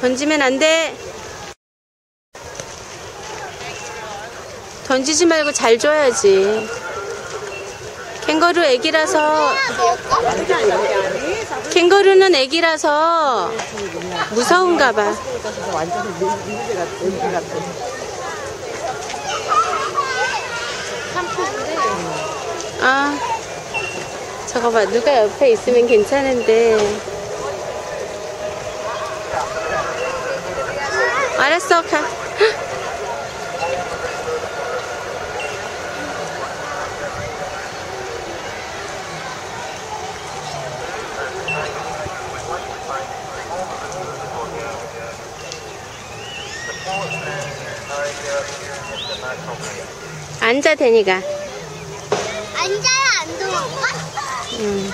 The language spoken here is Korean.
던지면 안 돼. 던지지 말고 잘 줘야지. 캥거루 애기라서 캥거루는 애기라서 무서운가 봐. 아, 저거 봐. 누가 옆에 있으면 괜찮은데. 알았어, 가. 앉아, 되니가. 앉아야 안 도망가? 음.